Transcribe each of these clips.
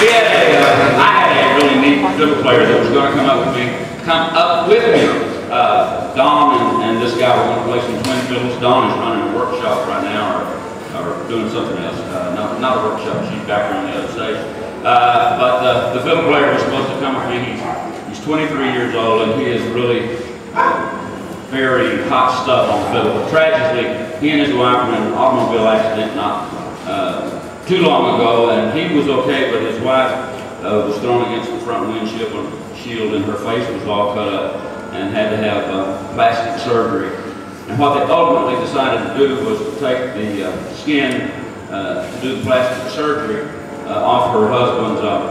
we I had a really neat fiddle player that was gonna come up with me, come up with me. Uh, Don and, and this guy were gonna play some twin fiddles. Don is running a workshop right now, or, or doing something else. Uh, not, not a workshop, she's back on the other stage. Uh, but the, the fiddle player was supposed to come with me. He's, he's 23 years old and he is really very hot stuff on fiddle. But tragically, he and his wife were in an automobile accident not uh, too long ago, and he was okay, but his wife uh, was thrown against the front windshield shield, and her face was all cut up and had to have uh, plastic surgery. And what they ultimately decided to do was to take the uh, skin uh, to do the plastic surgery uh, off her husband's, uh,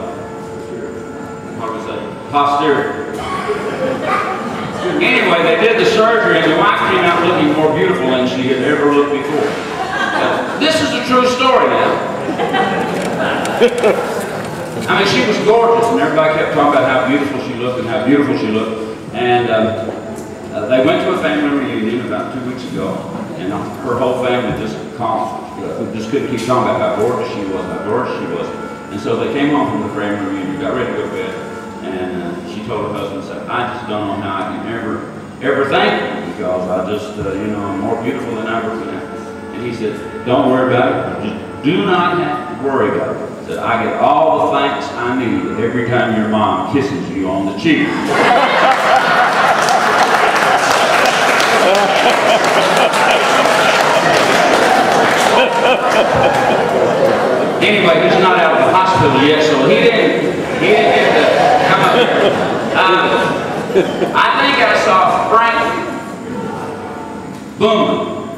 what we say, posterior. Anyway, they did the surgery and the wife came out looking more beautiful than she had ever looked before. This is a true story now. I mean, she was gorgeous and everybody kept talking about how beautiful she looked and how beautiful she looked. And um, uh, they went to a family reunion about two weeks ago and her whole family just, uh, just couldn't keep talking about how gorgeous she was, how gorgeous she was. And so they came home from the family reunion, got ready to go to bed, and uh, she told her husband, said, I just don't know how I can ever, ever thank you because I just, uh, you know, I'm more beautiful than I ever been. And he said, don't worry about it. Just do not have to worry about it. Said, I get all the thanks I need every time your mom kisses you on the cheek. anyway, he's not out of the hospital yet, so he didn't, he didn't get to come up here. Um, I think I saw Frank Boom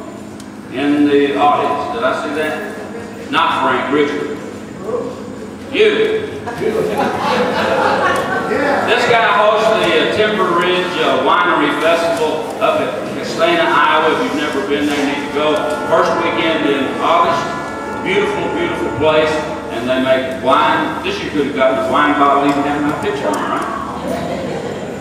in the audience. Did I see that? Not Frank, Richard. You. This guy hosts the uh, Timber Ridge uh, Winery Festival up at Castana, Iowa. If you've never been there, you need to go. First weekend in August. Beautiful, beautiful place. And they make wine. This you could have gotten a wine bottle even having my picture on, right?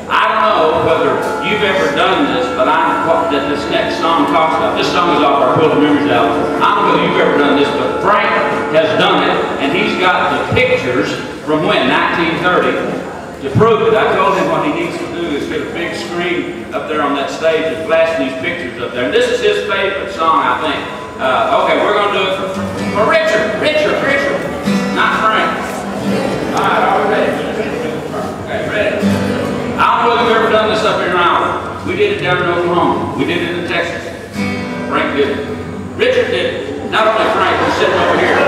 I don't know whether you've ever done this, but I what that this next song talks about. This song is off our Pull the Memories album. I don't know if you've ever done this, but Frank has done it, and he's got the pictures from when, 1930 to prove it, I told him what he needs to do is get a big screen up there on that stage and flash these pictures up there. And this is his favorite song, I think. Uh, okay, we're going to do it for, for Richard, Richard, Richard, not Frank. All right, are we ready? Okay, ready? I don't know if you've ever done this up in Iowa. We did it down in Oklahoma. We did it in Texas. Frank did it. Richard did it. Not only Frank, he's sitting over here.